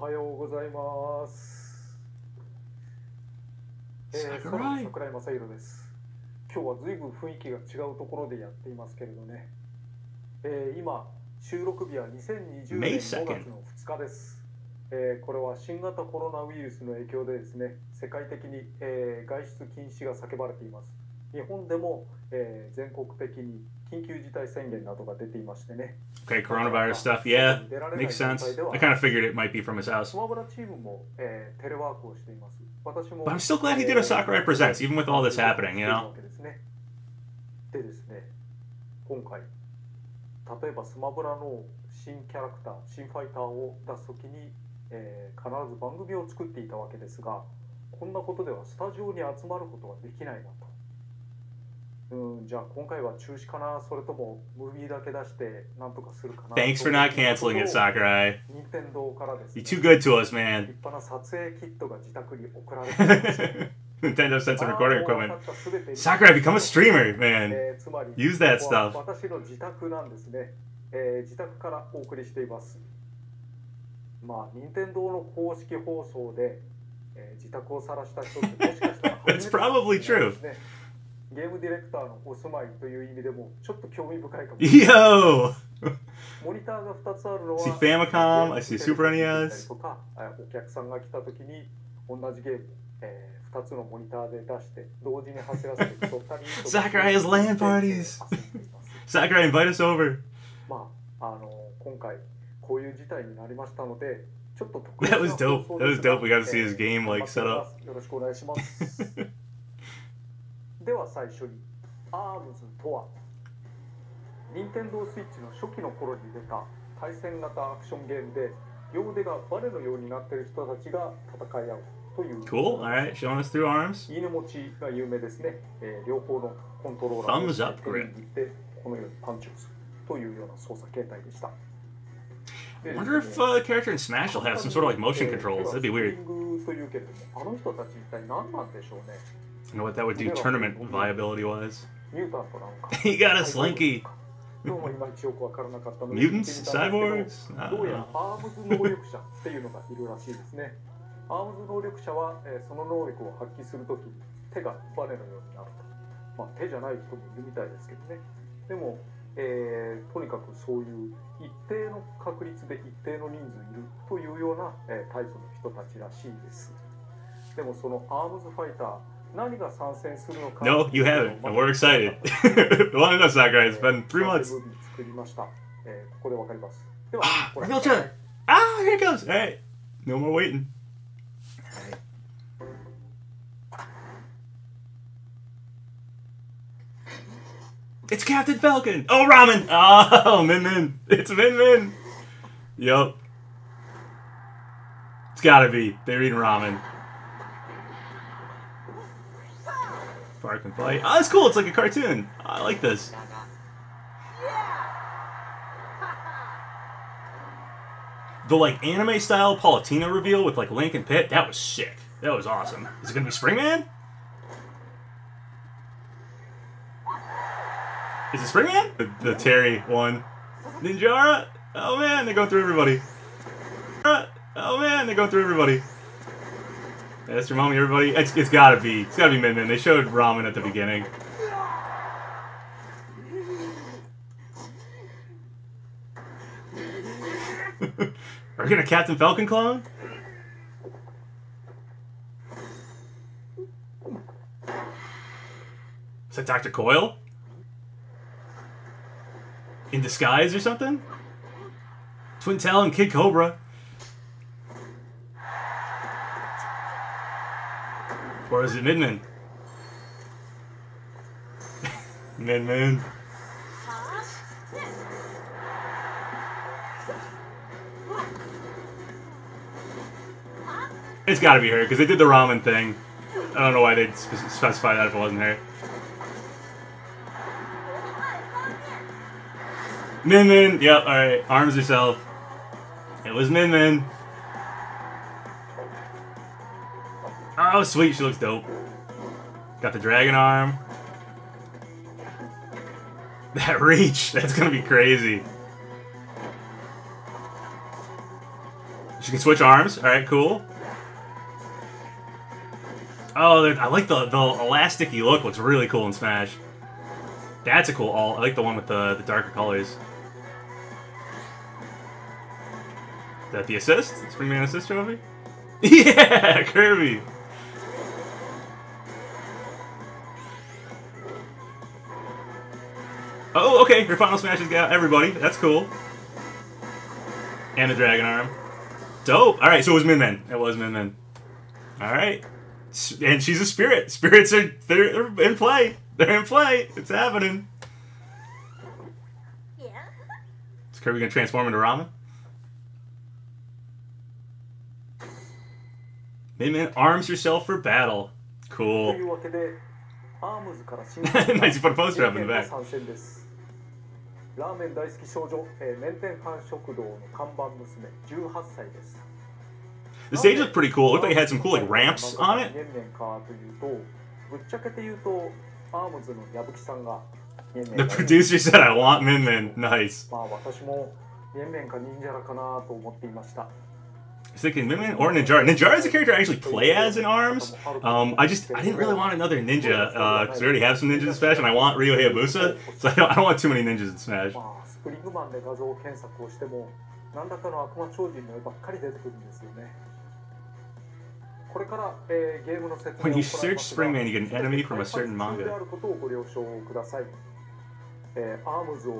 はようございます。えー、桜井桜井正宏です。今日は随分雰囲気が違うところでやっていますけれどね。えー、今収録日は2020 May 年5 2nd 月の2日です。えー、これは新型コロナウイルスの影響でですね、世界的に、えー、外出禁止が叫ばれています。日本でも、えー、全国的に緊急事態宣言などが出ていましてね。Okay, coronavirus stuff. Yeah, makes sense. I kind of figured it might be from his house. But I'm still glad he did a Sakurai Presents, even with all this happening, you know? でですね。今回、例えばスマブラの新キャラクター、新ファイターを出すときに、えー必ず番組を作っていたわけですが、こんなことではスタジオに集まることはできないなと。うん、じゃあ今回は中止かな、それともムービーだけ出してなんとかするかな。 Thanks for not canceling it, Sakurai. 任天堂からですね You're too good to us, 立 man. 派な撮影キットが自宅に送られてきました。 Nintendo sent some recording あー equipment. もう分かった全て Sakurai, become a streamer, man. えーつまり Use that ここは stuff. 私の自宅なんですね、えー自宅からお送りしていますまあ任天堂の公式放送で、えー自宅を晒した人ってもしかしたら That's probably true. ですね ゲームディレクターのお住まいという意味でもちょっと興味深いかもしれない Yo! モニターが2つあるのは See Famicom, I see Super NES. とかあお客さんが来た時に同じゲーム、え2つのモニターで出して同時に走らせて競ったり Sakurai has LAN parties. Sakurai, invite us over. まああの今回こういう事態になりましたのでちょっと特 That was な dope. That was ですが dope. We got to see his えー game like set up. よろしくお願いします では最初に ARMS とは任天堂スイッチの初期の頃に出た対戦型アクションゲームで両腕がバネのようになっている人たちが戦い合うという Cool. All right, showing us through arms. 犬持ちが有名ですね、えー両方のコントローラーを手に握ってこのようにパンチをするというような操作形態でした。I wonder if uh, the character in Smash will have some sort of like motion controls. That'd be weird. というけれども、あの人たち一体何なんでしょうね。You know what that would do tournament viability wise? He got a slinky. Mutants? Cyborgs? Know. アームズ能力者っていうのがいるらしいですね。アームズ能力者は、えーその能力を発揮するときに手がバネのようになると。まあ、手じゃない人もいるみたいですけどね。でも、えーとにかくそういう一定の確率で一定の人数いるというような、えータイプの人たちらしいです。でもそのアームズファイター、No, you haven't, and we're excited. One of us, Sakurai, it's been three months. Ah, reveal turn! Ah, here it goes. Alright, no more waiting. It's Captain Falcon! Oh, Ramen! Oh, Min Min! It's Min Min! Yup. It's gotta be. They're eating ramen. Bark and bite. Oh, that's cool. It's like a cartoon. I like this. The like anime style Palutena reveal with like Link and Pit, that was sick. That was awesome. Is it gonna be Springman? Is it Springman? The, the Terry one. Ninjara? Oh man, they're going through everybody. Oh man, they're going through everybody. That's your mommy, everybody. It's, it's gotta be. It's gotta be Min Min. They showed ramen at the beginning. Are we gonna Captain Falcon clone? Is that Dr. Coyle? In disguise or something? Twintelle and Kid Cobra. Or is it? Min Min. It's gotta be her, because they did the ramen thing. I don't know why they'd spe- specify that if it wasn't her. Min Min, yep, alright, arms yourself. It was Min Min. Oh, sweet, she looks dope. Got the dragon arm. That reach, that's gonna be crazy. She can switch arms. All right, cool. Oh, I like the the elasticy look. Looks really cool in Smash. That's a cool all. I like the one with the the darker colors. Is that the assist? Springman assist trophy? yeah, Kirby. Final Smashes out, everybody. That's cool. And the Dragon Arm. Dope. All right, so it was Min Min. It was Min Min. All right. And she's a spirit. Spirits are they're in play. They're in play. It's happening. Yeah. Is Kirby gonna transform into Rama? Min Min arms yourself for battle. Cool. nice, you put a poster up in the back. ラーメン大好き少女、えー、麺店館食堂の看板娘18歳です The stage looked pretty cool. It looked like it had some cool like ramps on it. ぶっちゃけて言うとアームズの矢吹さんが The が producer said, "I want Min Min." Nice. まあ私も麺麺か忍者らかなと思っていました Sticking Women or Ninjara. Ninjara is a character I actually play as in ARMS. Um, I just I didn't really want another ninja because uh, we already have some ninjas in Smash, and I want Ryu Hayabusa, so I don't, I don't want too many ninjas in Smash. When you search Springman, you get an enemy from a certain manga.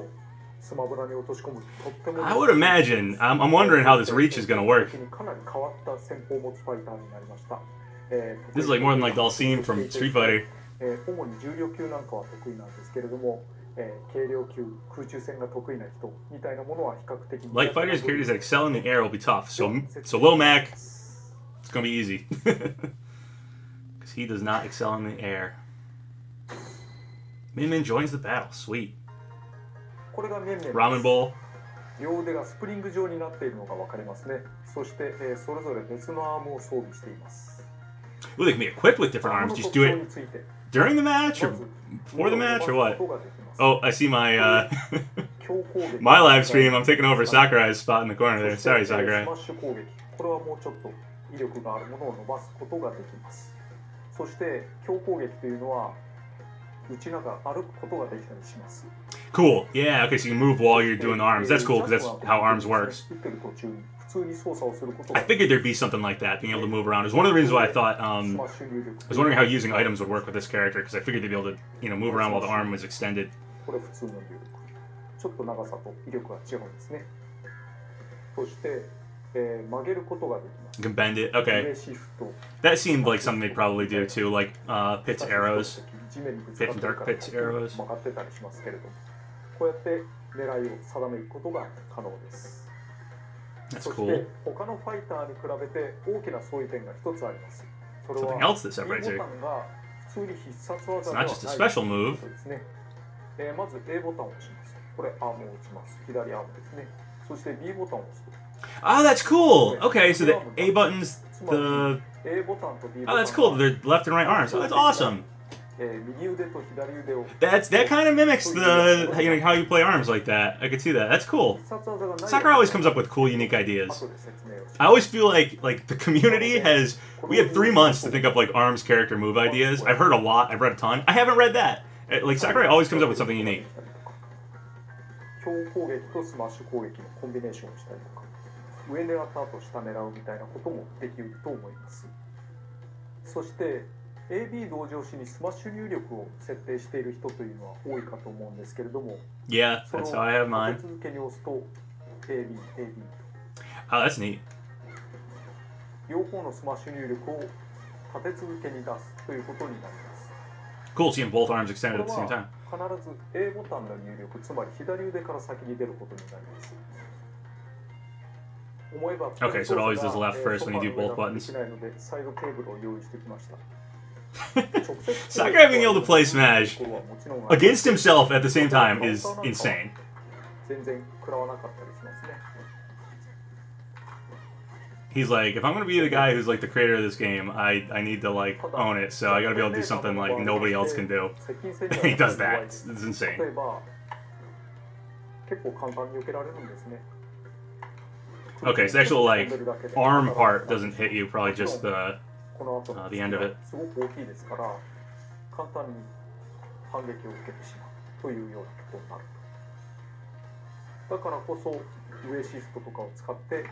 Uh, I would imagine. I'm, I'm wondering how this reach is going to work. This is like more than like Dhalsim from Street Fighter. えー、主に重量級なんかは得意なんですけれども、えー、軽量級、空中戦が得意な人みたいなものは比較的 Light fighters, characters that excel in the air will be tough. So, so Lil Mac, it's gonna be easy. Because he does not excel in the air. Min Min joins the battle. Sweet. これが面々 Ramen bowl. 両腕がスプリング状になっているのが分かりますねそして、えーそれぞれ別のアームを装備しています Ooh, they can be equipped with different arms. Just 特 do 徴 it during the match ま or ず before the match or what? Oh, I see my uh, my live stream. I'm taking over Sakurai's spot in the corner there. Sorry, えー Sakurai. これはもうちょっと威力があるものを伸ばすことができますそして強攻撃というのは打ちながら歩くことができたりします Cool. Yeah. Okay. So you move while you're doing arms. That's cool because that's how arms works. I figured there'd be something like that, being able to move around. It was one of the reasons why I thought um, I was wondering how using items would work with this character because I figured they'd be able to you know move around while the arm was extended. You can bend it. Okay. That seemed like something they'd probably do too, like uh, arrows, Pit and Dark Pit's arrows. こうやって狙いを定めることが可能です。そして他のファイターに比べて大きな相違点が一つあります。それ普通に必殺技でうこですね、えー、まず A ボタンを押します。これアームを打ちます。左アームですね。そして B ボタンを押す Ah, that's cool. Okay, so A button's that's cool. The left and that's awesome. That's that kind of mimics the you know, how you play arms like that. I could see that. That's cool. Sakurai always comes up with cool, unique ideas. I always feel like like the community has we had three months to think up like arms character move ideas. I've heard a lot. I've read a ton. I haven't read that. Like Sakurai always comes up with something unique. AB 同時押しにスマッシュ入力を設定している人というのは多いかと思うんですけれども Yeah, that's how I have 立 mine. て続けに押すと AB、AB と Oh, that's neat. 両方のスマッシュ入力を立て続けに出すということになります Cool seeing both arms こ extended れ at the same は time. 必ず A ボタンの入力つまり左腕から先に出ることになります思えば Okay, so it always does left えー first when you do both buttons. できないのでサイドテーブルを用意してきました Sakurai being able to play Smash against himself at the same time is insane. He's like, if I'm gonna be the guy who's like the creator of this game, I, I need to like own it, so I gotta be able to do something like nobody else can do. he does that. It's, it's insane. Okay, so actual like arm part doesn't hit you, probably just the この後の Uh, the end of it. すごく大きいですから簡単に反撃を受けてしまうというようなことになるとだからこそウエシストとかを使って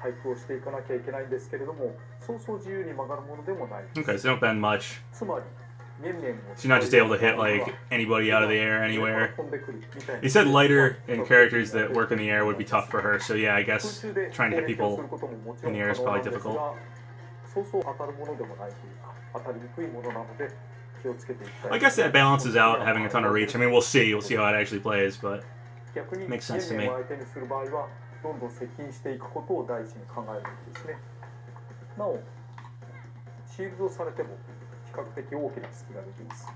タイプをしていかなきゃいけないんですけれどもそうそう自由に曲がるものでもない Okay, so they don't bend much. つまり面々を So you're not just able to hit like anybody out of the air anywhere. 飛んでくるみたいな You said lighter and characters that work in the air would be tough for her, so yeah, I guess 空中で trying to hit 攻撃 people をすることももちろん in the air is 可能な probably んですが difficult. そうそう当たるものでもないというか当たりにくいものなので気をつけてきたい,い I guess that balances out having a ton of reach. I mean we'll see. We'll see how it actually plays but 逆にを相手にする場合はどんどん接近していくことを第一に考えるんですね。なおシールドされても比較的大きな隙ができます。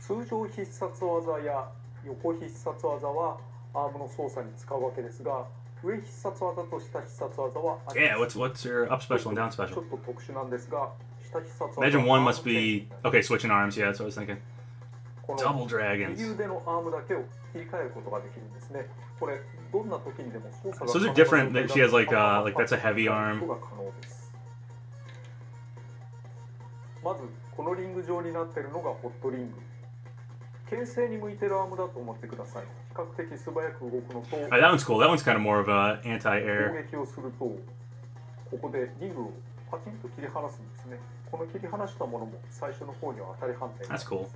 通常必殺技や横必殺技はアームの操作に使うわけですが上必殺技と下必殺技は Yeah, what's what's your up special and down ちょ special? っと特殊なんですが下必殺技 Imagine は one must be 剣 okay. Switching arms. Yeah, that's what I was thinking. この Double 右 dragons. 腕のアームだけを切り替えることができるんですね。これどんな時にでも操作が So those are different, that she has, like, uh, like, that's a heavy arm. ことが可能ですまずこのリング状になっているのがホットリング。牽制に向いてるアームだと思ってください。比較的素早く動くのと Oh, that one's cool. That one's kind of more of a 攻 anti-air. 撃をするとここでリングをパチンと切り離すんですね。この切り離したものも最初の方には当たり判定になります That's cool.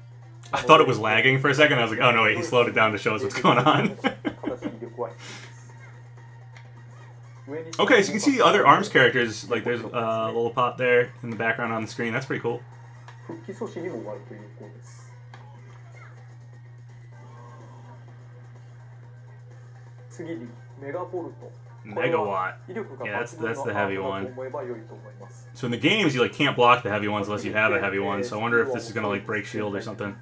I thought it was lagging for a second. I was like, oh no, wait, he slowed it down to show us what's going on. okay, so you can see other arms characters. Like there's uh, a little pop there in the background on the screen. That's pretty cool. 復帰阻止にも割と有効です 次にメガボルト Megawatt. Yeah, that's- that's の the heavy one. So in the games, you like can't block the heavy ones unless you have a heavy one. So I wonder if this is gonna like break shield or something.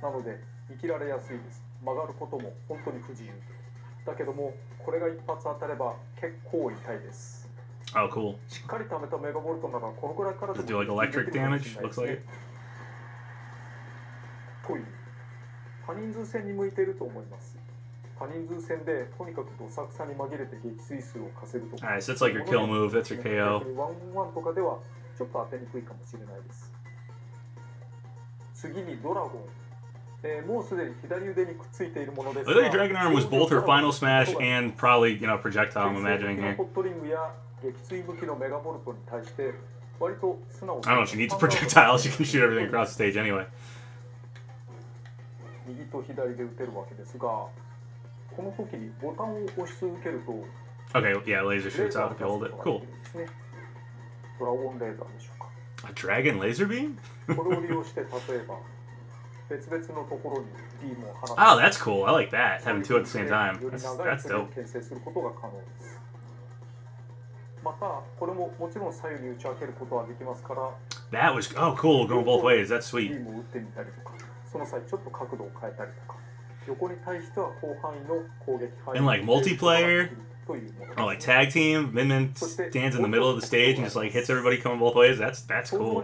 なので生きられやすいです曲がることも本当に不自由だけどもこれが一発当たれば結構痛いです Oh, cool. しっかり貯めたメガボルトならこのくらいからで it do like electric damage? Looks ね like it. という多人数戦に向いていると思います多人数戦でとにかくどさくさに紛れて撃墜数を稼ぐとか Alright, so that's like your kill move. That's your KO. ワンワンとかではちょっと当てにくいかもしれないです次にドラゴン、えーもうすでに左腕にくっついているものです I think Dragon Arm was both her final smash and probably you know projectile. I'm imagining ホ here. ットリングや撃墜武器のメガボルトに対して割と素直 I don't know. She needs a projectile. She can shoot everything across the stage anyway. 右と左で撃てるわけですが この時にボタンを押し続けると Okay, yeah, laser shoots out if you hold it. Cool. ドラゴンレーザーでしょうか A dragon laser beam? これを利用して例えば別々のところにビームを放つ Oh, that's cool. I like that. Having two at the same time. より That's 長い that's 距離を dope. 牽制することが可能ですまたこれももちろん左右に打ち分けることはできますから That was oh cool. Going both ways. That's ビ sweet. ームを打ってみたりとかその際ちょっと角度を変えたりとか And like multiplayer, or like tag team, Minmin stands in the middle of the stage and just like hits everybody coming both ways. That's that's cool.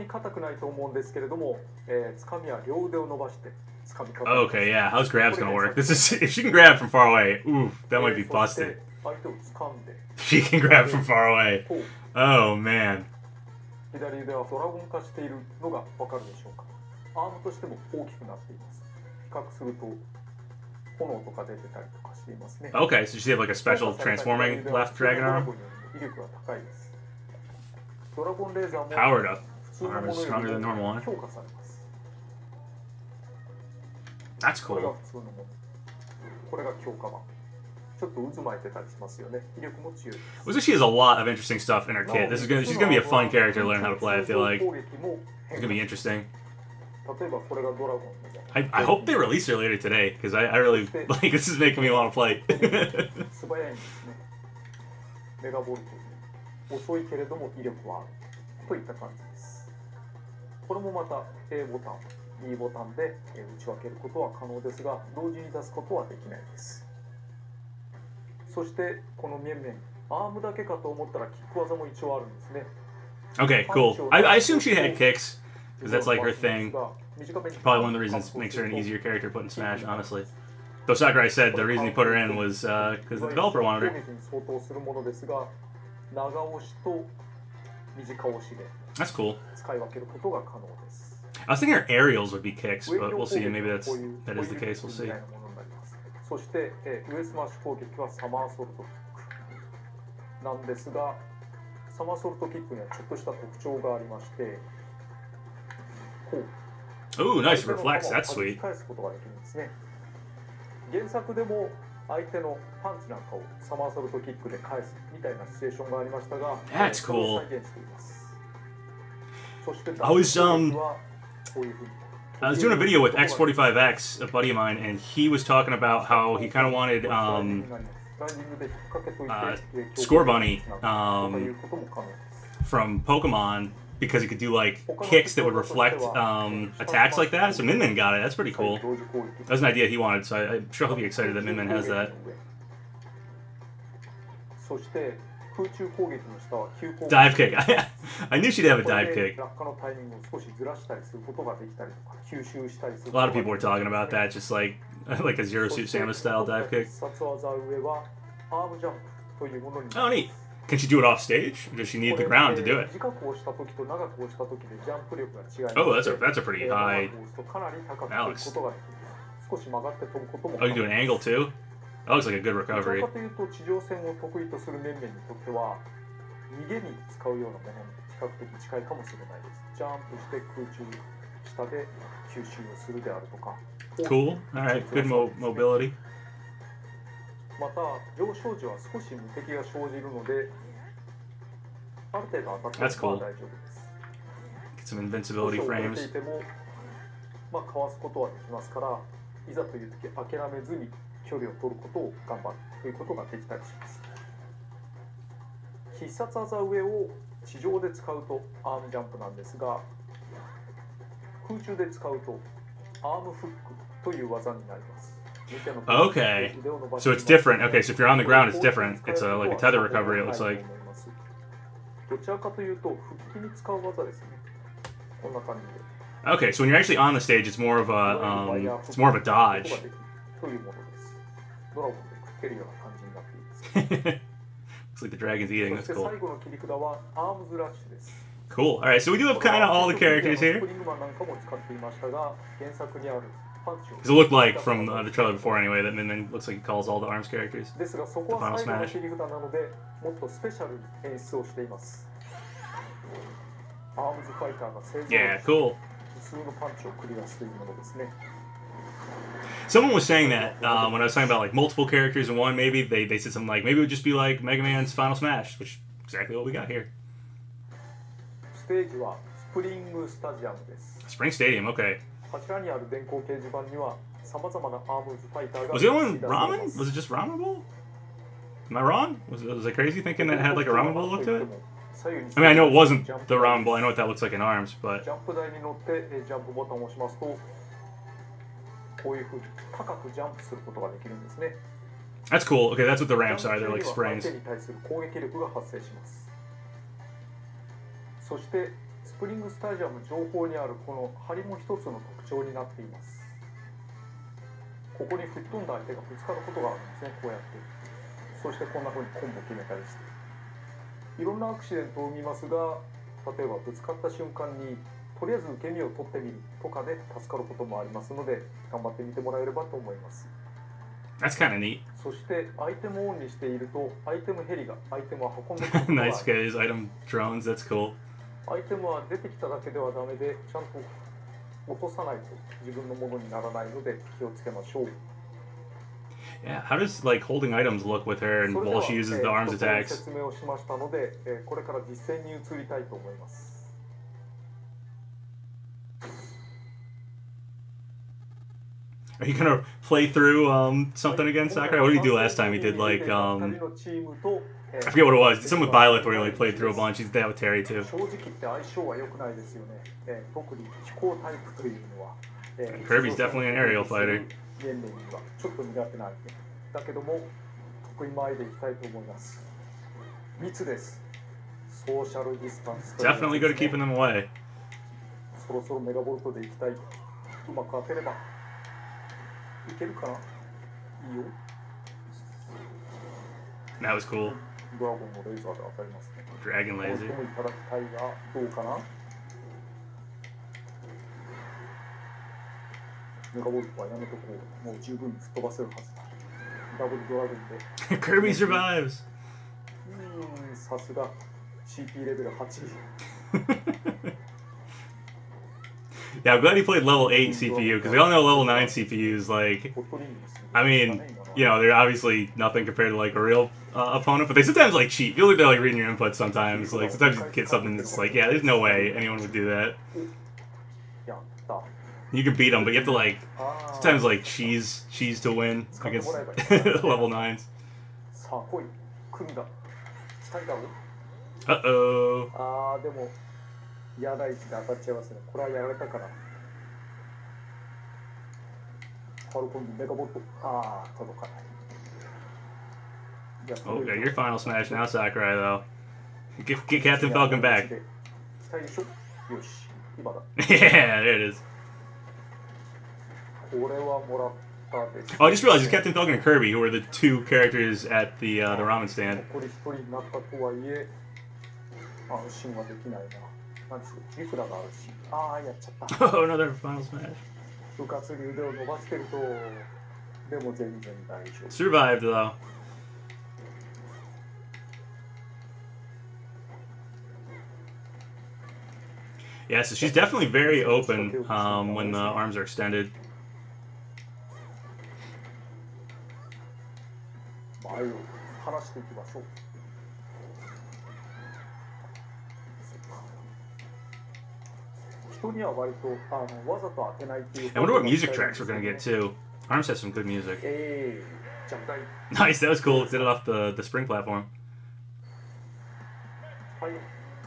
Okay, yeah. How's grabs gonna work? This is if she can grab from far away. Ooh, that might be busted. She can grab from far away. Oh man. 炎とか出てたりとかしていますね Okay, so she have like a special transforming left dragon ドラ arm. ゴンよりも威力が高いですドラゴンレーザーも Powered up. 普通のも arm の is よ stronger り than も normal, huh? 強化されます That's これが cool. 普通のものこれが強化版ちょっと渦巻いてたりしますよね威力も強いです Looks like she has a lot of interesting stuff in her kit. This is gonna she's gonna be a fun character to learn how to play. I feel like 攻撃も it's gonna be interesting. 例えばこれがドラゴンの I, I hope they release her later today because I, I really like this is making me want to play. 素早いんですねメガボルト遅いけれども威力はあるといった感じですこれもまた A ボタン B ボタンでえー打ち分けることは可能ですが同時に出すことはできないですそしてこの面々アームだけかと思ったらキック技も一応あるんですね okay, cool. I, I assume she had kicks because that's like her thing. Probably one of the reasons makes her an easier character to put in Smash, honestly. Though Sakurai said the reason he put her in was because the developer 攻 wanted her. That's cool. I was thinking her aerials would be kicks, 上 but 領 we'll 攻 see. 撃 Maybe は that's that is the case. We'll み see. そして、えー、上スマッシュ攻撃はサマーソルトキックなんですがサマーソルトキックにはちょっとした特徴がありましてこう Ooh, nice reflex. That's sweet. That's cool. I was um I was doing a video with X45X, a buddy of mine, and he was talking about how he kind of wanted um, uh, Scorbunny um, from Pokemon because you could do like kicks that would reflect um, attacks like that. So Min Min got it. That's pretty cool. That was an idea he wanted, so I, am sure he'll be excited that Min Min has that. Dive kick. I knew she'd have a dive kick. A lot of people were talking about that, just like like a Zero Suit Samus style dive kick. Oh, neat. Can she do it off stage? Does she need the ground to do it? Oh, that's a that's a pretty high Alex. Oh, you do an angle too. That looks like a good recovery. Cool. All right. Good mo mobility. また上昇時は少し無敵が生じるのである程度当たっても.大丈夫です Get some 少 invincibility frames. いてもまあかわすことはできますからいざという時諦めずに距離を取ることを頑張るということができたりします必殺技上を地上で使うとアームジャンプなんですが空中で使うとアームフックという技になります Okay. So it's different. Okay, so if you're on the ground, it's different. It's a, like a tether recovery, it looks like. Okay, so when you're actually on the stage, it's more of a um, it's more of a dodge. looks like the dragon's eating. That's cool. Cool. All right, so we do have kind of all the characters here. Because it looked like from uh, the trailer before anyway that and then looks like he calls all the arms characters. The final smash. Yeah, cool. Someone was saying that uh, when I was talking about like multiple characters in one, maybe they, they said something like maybe it would just be like Mega Man's Final Smash, which is exactly what we got here. Spring Stadium, okay. 柱にある電光掲示板にはさまざまなアームズファイターが Was the other one ramen? Was it just ramen bowl? Am I wrong? Was, was I crazy thinking that it had like a ramen bowl look to it? I mean, I know it wasn't the ramen bowl. I know what that looks like in arms, but. ジャンプ台に乗ってジャンプボタンを押しますと、こういうふうに高くジャンプすることができるんですね。That's cool. Okay, that's what the ramps are. They're like springs. スプリングスタジアム上方にあるこの梁も一つの特徴になっていますここに吹っ飛んだ相手がぶつかることがあるんですねこうやってそしてこんな風にコンボ決めたりしていろんなアクシデントを見ますが例えばぶつかった瞬間にとりあえず受け身を取ってみるとかで助かることもありますので頑張ってみてもらえればと思います That's kind of neat. そしてアイテムをオンにしているとアイテムヘリがアイテムを運んでくる nice guys. Item drones. That's cool. アイテムは出てきただけではダメでちゃんと落とさないと自分のものにならないので気をつけましょう Yeah. How does like holding items look with her and while は she uses え the ー arms attacks? 説明をしましたので、えーこれから実践に移りたいと思います Are you gonna play through um, something again, Sakurai? What did he do last time? He did like um, I forget what it was. Some with Byleth where he only played through a bunch. He's that with Terry too. And Kirby's definitely an aerial fighter. Definitely good at keeping them away. いけるかな？いいよ。That was cool. ドラゴンもレーザーで当たりますね。Dragon laser. 人もいただきたいがどうかな？メガボルトはやめとこう。もう十分吹っ飛ばせるはずだ。ダブルドラゴンで。Kirby survives. うーんさすが。CP レベル8 Yeah, I'm glad he played level 8 CPU, because we all know level 9 CPUs, like, I mean, you know, they're obviously nothing compared to, like, a real uh, opponent, but they sometimes, like, cheat. You look they're, like, reading your input sometimes. Like, sometimes you get something that's like, yeah, there's no way anyone would do that. You can beat them, but you have to, like, sometimes, like, cheese cheese to win against level 9s. Uh-oh. 嫌な位置で当たっちゃいますねこれはやられたからファルコンにメガボットああ届かないじゃあ Okay, your final smash now, Sakurai though. Get, get Captain Falcon back. 期待でしょよし今だ yeah, there it is. これはもらったで Oh, I just realized it's Captain Falcon and Kirby, who were the two characters at the uh, the ramen stand. 残り一人になったとはいえ安心はできないな何しろリフラがあるしああやっちゃった Oh, another final smash. 部活に腕を伸ばしてるとでも全然大丈夫 Survived though. Yeah, so she's definitely very open um, when the arms are extended. 前を話していきましょう人には割とあのわざと当てないっていう I wonder what music tracks we're gonna get too. Arms has some good music. ええ弱体 Nice, that was cool. Did it off the, the spring platform. はい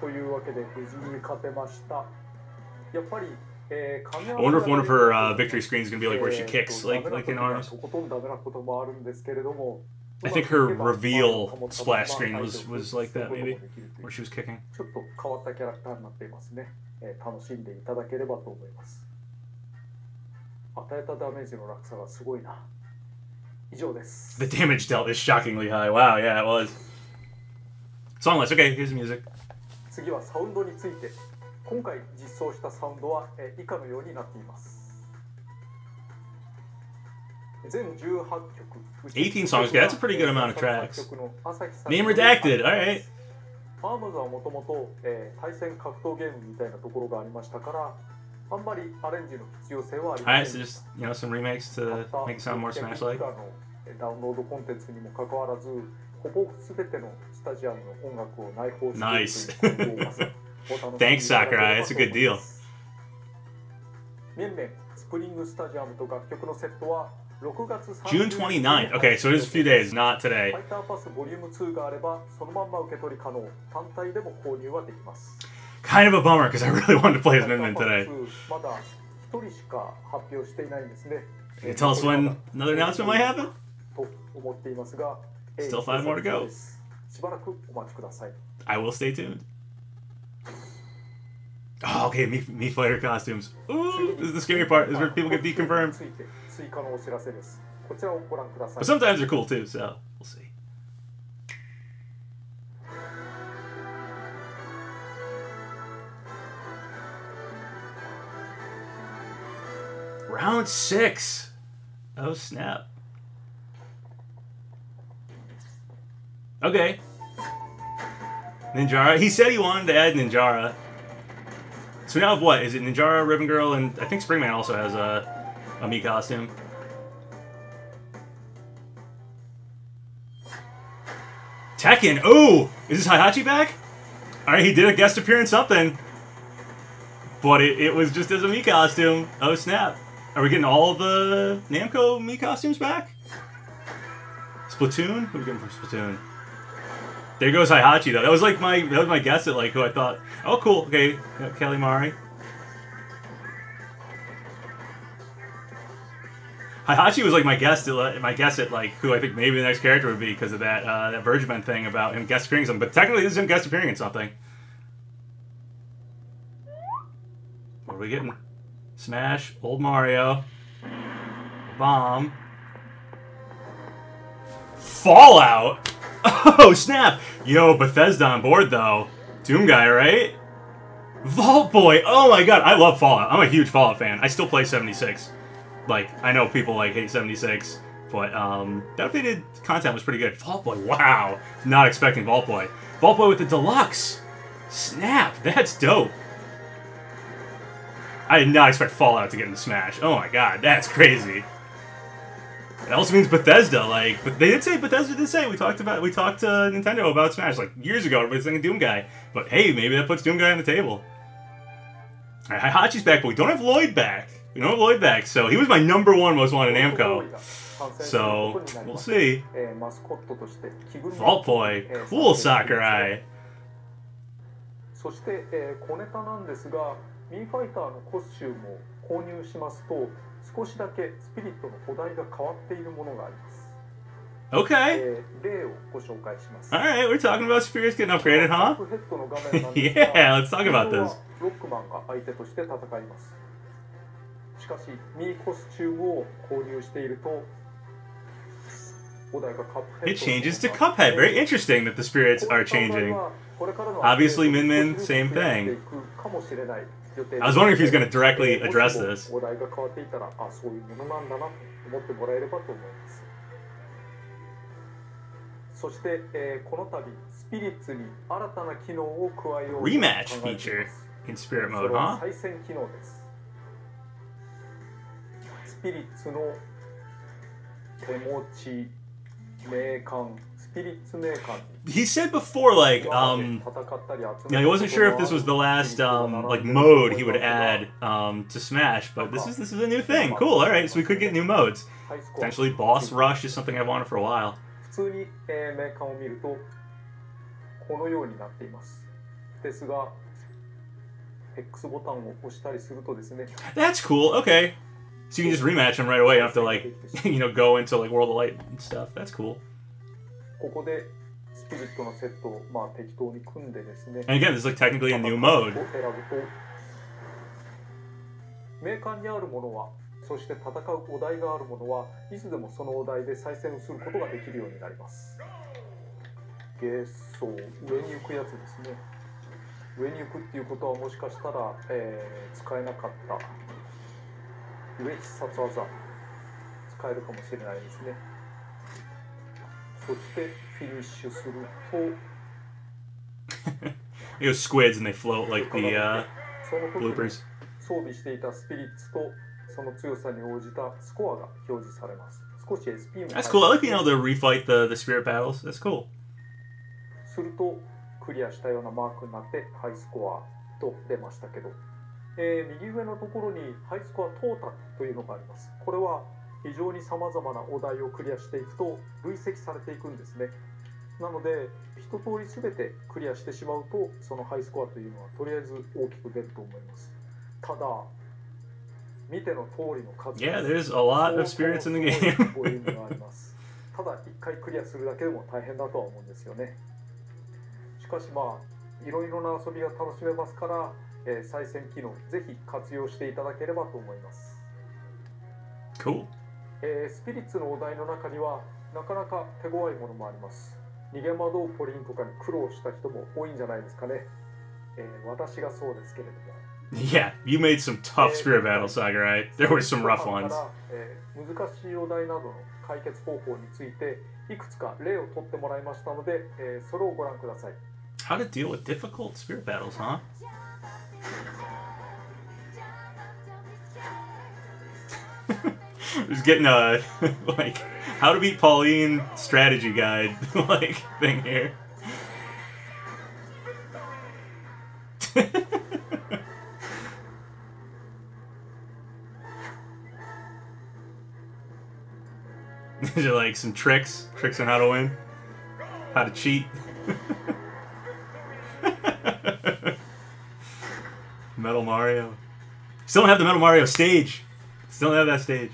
というわけで無事に勝てましたやっぱり、えー、神 I wonder if one of her uh, victory screens is gonna be like where she kicks, like like in arms. I think her reveal splash screen was was like that maybe, where she was kicking. The damage dealt is shockingly high. Wow, yeah, it was. Songless. Okay, here's the music. 次はサウンドについて今回実装したサウンドは以下のようになっています18曲18 songs, yeah, that's a pretty good amount of tracks. Name redacted. All right. アームズはもともと対戦格闘ゲームみたいなところがありましたからあんまりアレンジの必要性はあり All ま right, せ so ん just you know some remakes to make it sound more Smash-like. ダウンロードコンテンツにもかかわらずほぼ全てのスタジアムの音楽を内包しているというこの動画お楽しみ Thanks, いただければ Sakurai. That's a good deal. メンメンスプリングスタジアムと楽曲のセットは6月 June 29th. Okay, so it is a few days, not today. Kind of a bummer because I really wanted to play as minmin today. Can you tell us when another announcement might happen? Still five more to go. I will stay tuned. Oh, okay, Mii, Mii fighter costumes. Ooh, this is the scary part, is where people get deconfirmed ついて追加のお知らせですこちらをご覧ください But sometimes they're cool too, so we'll see. Round six. Oh snap. Okay. Ninjara. He said he wanted to add Ninjara. So now have what? Is it Ninjara, Ribbon Girl, and I think Springman also has a, a Mii costume. Tekken. Oh, is this Heihachi back? All right, he did a guest appearance something, but it, it was just as a Mii costume. Oh snap! Are we getting all the Namco Mii costumes back? Splatoon? Who are we getting from Splatoon? There goes Heihachi though. That was like my that was my guess at like who I thought. Oh cool. Okay, Callie Marie. Heihachi was like my guess at like, my guess at like who I think maybe the next character would be because of that uh, that Vergeman thing about him guest appearing something. But technically, this is him guest appearing in something. What are we getting? Smash, old Mario, bomb. Fallout? Oh, snap! Yo, Bethesda on board, though. Doom Guy, right? Vault Boy! Oh my god, I love Fallout. I'm a huge Fallout fan. I still play 76. Like, I know people, like, hate 76, but, um, that updated content was pretty good. Vault Boy, wow! Not expecting Vault Boy. Vault Boy with the Deluxe! Snap! That's dope. I did not expect Fallout to get in Smash. Oh my god, that's crazy. It also means Bethesda, like, but they did say Bethesda did say we talked about we talked to Nintendo about Smash like years ago. Everybody's thinking Doom Guy, but hey, maybe that puts Doom Guy on the table. Right, Hachi's back, but we don't have Lloyd back. We don't have Lloyd back, so he was my number one most wanted Namco. So we'll see. えーマスコットとして着ぐるみ Vault Boy, えー cool 参戦しています Sakurai. そして、えー小ネタなんですがミーファイターのコスチュームを購入しますと少しだけスピリットのお題が変わっているものがあります、 Okay, えー例をご紹介します、 all right, we're talking about spirits getting upgraded, バッ huh? クヘッドの画面なんですが Yeah, let's talk about 通常 this. かしミーコス中を購入していると It changes to Cuphead. Very interesting that the spirits are changing. Obviously, Min Min, same thing. I was wondering if he's going to directly address this. Rematch feature in Spirit Mode, huh? 再戦機能です。スピリッツの手持ち、名鑑、スピリッツ名鑑 He said before, like, um, you know, he wasn't sure if this was the last, um, like mode he would add, um, to Smash, but this is this is a new thing. Cool. All right, so we could get new modes. Potentially, Boss Rush is something I've wanted for a while. 普通に、えー、名鑑を見るとこのようになっていますですが X ボタンを押したりするとですね That's cool. Okay, So you can just rematch them right away. You don't have to like, you know, go into like World of Light and stuff. That's cool. ここでスピリットのセットを、まあ、適当に組んでですね And again, this is like technically a new を mode. 選ぶと名鑑にあるものはそして戦うお題があるものはいつでもそのお題で再戦をすることができるようになりますゲソ上に行くやつですね上に行くっていうことはもしかしたら、えー使えなかった上必殺技使えるかもしれないですねそしてフィニッシュすると It goes squids and they float like the uh, bloopers. 装備していたスピリッツとその強さに応じたスコアが表示されます少し SP も That's cool. I like being able to refight the the spirit battles. That's cool. するとクリアしたようなマークになってハイスコアと出ましたけど、えー右上のところにハイスコアトータルというのがあります。これは非常にさまざまなお題をクリアしていくと累積されていくんですね。なので一通り全てクリアしてしまうとそのハイスコアというのはとりあえず大きく出ると思います。ただ見ての通りの数。Yeah, there's a lot of spirits in the game. ボリュームがあります。ただ一回クリアするだけでも大変だとは思うんですよね。しかしまあいろいろな遊びが楽しめますから、えー再戦機能ぜひ活用していただければと思います、Cool. えースピリッツのお題の中にはなかなか手強いものもあります逃げ惑うポリンとかに苦労した人も多いんじゃないですかね、えー私がそうですけれども Yeah, you made some tough spirit battles, Sakurai. There were some rough ones. 難しいお題などの解決方法についていくつか例を取ってもらいましたので、えーそれをご覧ください How to deal with difficult spirit battles, huh? Just getting a like how to beat Pauline strategy guide like thing here. These are like some tricks, tricks on how to win, how to cheat. Metal Mario. Still don't have the Metal Mario stage. Still don't have that stage.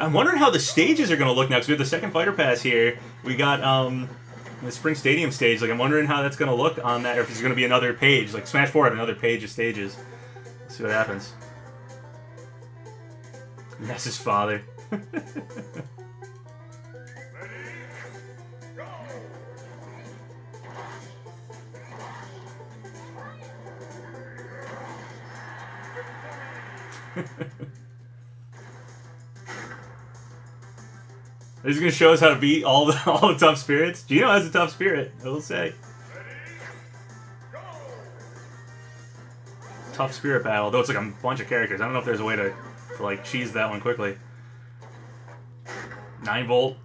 I'm wondering how the stages are going to look because we have the second fighter pass here. We got um the Spring Stadium stage. Like I'm wondering how that's going to look on that, or if it's going to be another page. Like Smash 4 had another page of stages. Let's see what happens. Ness's father. He's gonna show us how to beat all the all the tough spirits. Geno has a tough spirit, I will say. Tough spirit battle, though it's like a bunch of characters. I don't know if there's a way to, to like cheese that one quickly. Nine volt.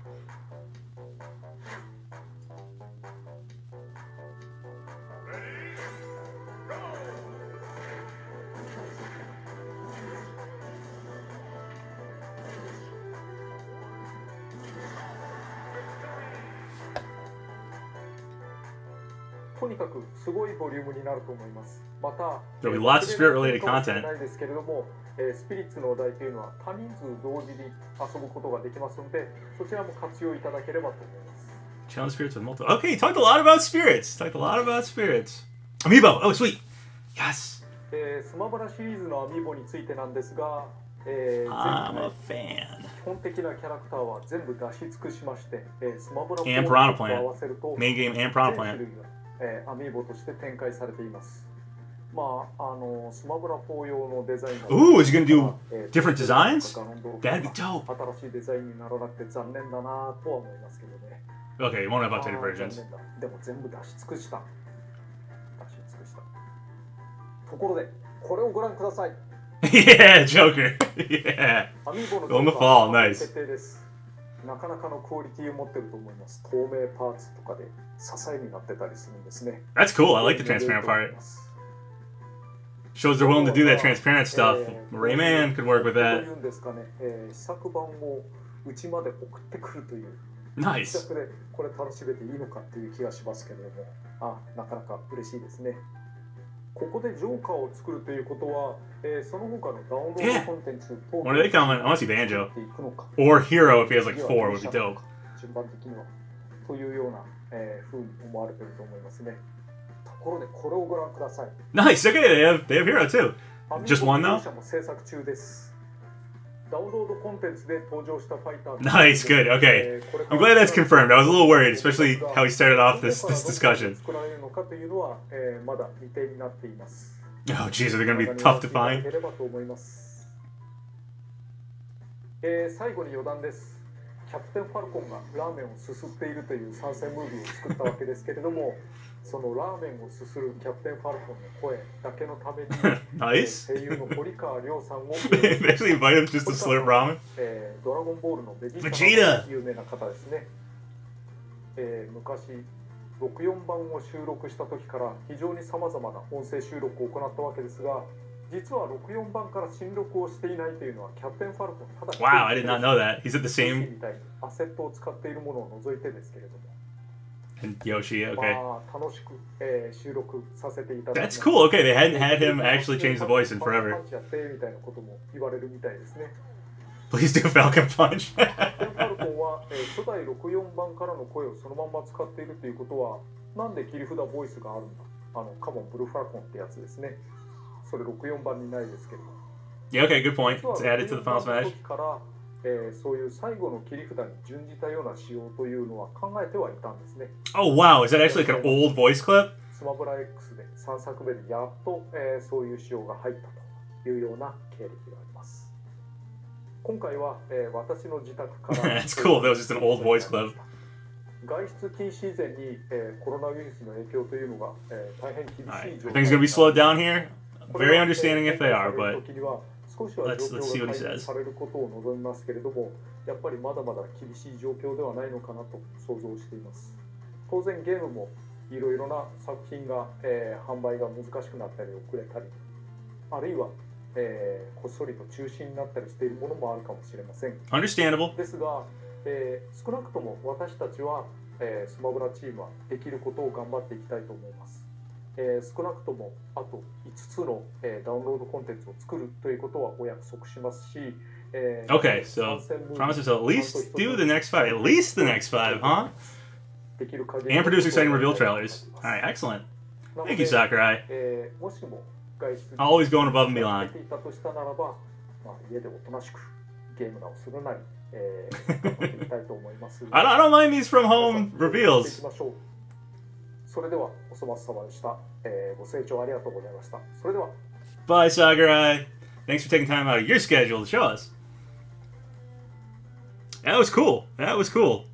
toにかくすごいボリュームになると思います。また、 There'll be lots of spirit-related content. ないですけれども、えースピリッツのお題というのは多人数同時に遊ぶことができますので、そちらも活用いただければと思います。 Challenge spirits with multiple. Okay, you talked a lot about spirits. Talked a lot about spirits. Amiibo. Oh, sweet. Yes. えースマブラシリーズのアミーボについてなんですが、えー I'm 前 a 回 fan. 基本的なキャラクターは全部出し尽くしまして、えースマブラ And 4 Piranha と Plant 合わせると Main game and 全 Piranha 種 Plant. 類が、 えーアミーボとして展開されています。まあ、あのスマブラ4用のデザインが Ooh, is he gonna do えー different designs? That'd be dope. 新しいデザインにならなくて残念だなとは思いますけどね。Okay, you won't have あ updated ー versions. でも全部出し尽くした。出し尽くした。ところで、これをご覧ください。yeah, Joker. yeah. On the fall, nice. なかなかのクオリティを持ってると思います。透明パーツとかで支えになってたりするんですね。That's cool. I like the transparent part. Shows they're willing to do that transparent stuff. Rayman could work with that. いうんですかね、えー試作版をうちまで送ってくるという Nice. これ楽しめていいのかっていう気がしますけれども、あ、なかなか嬉しいですね。ここでジョーカーを作るということは、えーその他のダウンロー.ドコンテンツと When are they coming? I want to see Banjo. いくのか Or Hero if he has like four would し be dope. か順番的にはというような、えー、ふうに思われてると思いますね。ところでこれをご覧ください。Nice. Okay, they have they have Hero too. Just one も制作中です。Nice, good, okay. I'm glad that's confirmed. I was a little worried, especially how he started off this this discussion. Oh, jeez, are they gonna be tough to find? えー最後に余談です。キャプテンファルコンがラーメンをすすっているという参戦ムービーを作ったわけですけれども、そのラーメンをすするキャプテンファルコンの声だけのために、え声優の堀川亮さんを、they actually invite him just to slurp ramen? えードラゴンボールのベジータ有名な方ですね、えー昔64番を収録した時から非常にさまざまな音声収録を行ったわけですが実は64番から新録をしていないというのはキャプテンファルコンただ Wow, I did not know that. He's at the same? アセットを使っているものを除いてですけれども、and Yoshi. Okay. That's cool. Okay, they hadn't had him actually change the voice in forever. Please do Falcon Punch. okay, good point. It's added to the final smash. えーそういう最後の切り札に準じたような仕様というのは考えてはいたんですね Oh wow, is that actually like an old voice clip? スマブラ X で3作目でやっと、えーそういう仕様が入ったというような経歴があります今回は、えー私の自宅から That's cool. That was just an old voice clip. 外出禁止以前に、えーコロナウイルスの影響というのが、えー大変厳しい状 everything's gonna be slowed down here. Very understanding if they are, but 少しは状況が改.善されることを望みますけれどもやっぱりまだまだ厳しい状況ではないのかなと想像しています当然ゲームもいろいろな作品が、えー販売が難しくなったり遅れたりあるいは、えーこっそりと中止になったりしているものもあるかもしれません understandable. ですが、えー少なくとも私たちは、えースマブラチームはできることを頑張っていきたいと思います、えー少なくともあと5つの、えーダウンロードコンテンツを作るということはお約束しますし、えー Okay, so 参戦ムービー Promise to at least do the next five. At least the next five, huh? できる限り And produce exciting reveal trailers. Alright, excellent. Thank で you, Sakurai. えーもしも外出 Always going above and beyond. ていたとしたならば、まあ、家でおとなしくゲームなをするなり、えー、頑張っていきたいと思います。I don't, mind these from home reveals. それではお粗末様でした、えー、ご清聴ありがとうございました。それでは。Bye Thanks for taking time out of your schedule to show us. That was cool. That was cool.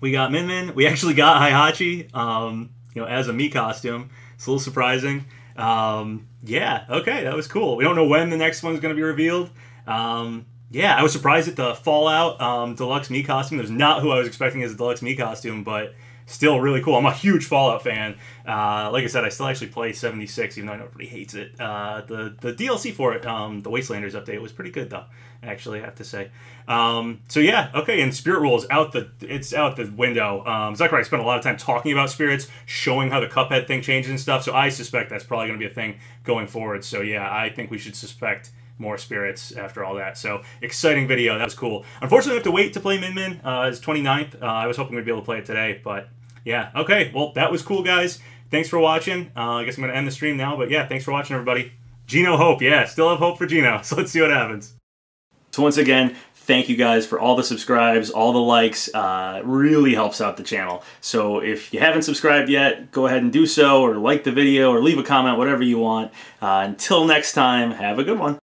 We got Min Min. We actually got Heihachi um, You know as a Mii costume. It's a little surprising. Um, yeah okay that was cool. We don't know when the next one's going to be revealed. Um, yeah i was surprised at the fallout um, deluxe Mii costume. There's not who i was expecting as a deluxe Mii costume but still really cool. I'm a huge Fallout fan. Uh, like I said, I still actually play 76, even though I know everybody hates it. Uh, the the DLC for it, um, the Wastelanders update, was pretty good though. Actually, I have to say. Um, so yeah, okay. And Spirit Rule is out the it's out the window. Um, I spent a lot of time talking about spirits, showing how the Cuphead thing changes and stuff. So I suspect that's probably going to be a thing going forward. So yeah, I think we should suspect more spirits after all that. So exciting video. That was cool. Unfortunately, I have to wait to play Min Min. Uh, it's 29th. Uh, I was hoping we'd be able to play it today, but yeah. Okay. Well, that was cool, guys. Thanks for watching. Uh, I guess I'm going to end the stream now, but yeah, thanks for watching, everybody. Geno Hope. Yeah, still have hope for Geno. So let's see what happens. So once again, thank you guys for all the subscribes, all the likes. Uh, really helps out the channel. So if you haven't subscribed yet, go ahead and do so, or like the video, or leave a comment, whatever you want. Uh, until next time, have a good one.